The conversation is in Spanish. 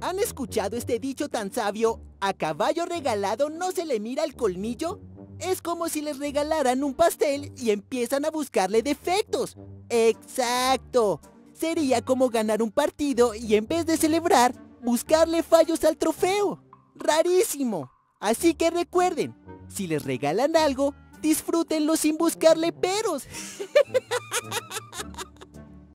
¿Han escuchado este dicho tan sabio? ¿A caballo regalado no se le mira el colmillo? Es como si les regalaran un pastel y empiezan a buscarle defectos. ¡Exacto! Sería como ganar un partido y en vez de celebrar, buscarle fallos al trofeo. ¡Rarísimo! Así que recuerden, si les regalan algo, disfrútenlo sin buscarle peros.